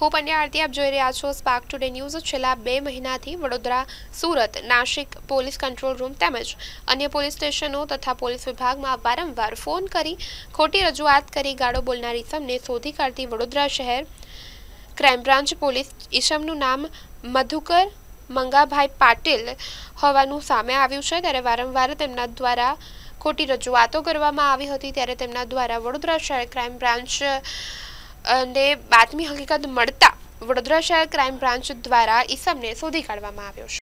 હું પંડ્યા આરતી, આપ જોઈ રહ્યા છો સ્પાર્ક ટુડે ન્યૂઝ છેલ્લા બે મહિનાથી Vadodara, Surat Nashik police control room તેમજ અન્ય પોલીસ સ્ટેશનો તથા પોલીસ વિભાગમાં વારંવાર ફોન કરી ખોટી રજૂઆત કરી ગાળો બોલનાર ઇસમને શોધી કાઢતી વડોદરા શહેર ક્રાઇમ બ્રાન્ચ પોલીસ ઈસમનું નામ મધુકર મંગાભાઈ પાટીલ હોવાનું સામે આવ્યું છે. ત્યારે વારંવાર તેમના દ્વારા ખોટી રજૂઆતો કરવામાં આવી હતી. ત્યારે તેમના દ્વારા વડોદરા શહેર ક્રાઇમ બ્રાન્ચ અને બાતમી હકીકત મળતા વડોદરા શહેર ક્રાઇમ બ્રાન્ચ દ્વારા ઈસમને શોધી કાઢવામાં આવ્યો છે.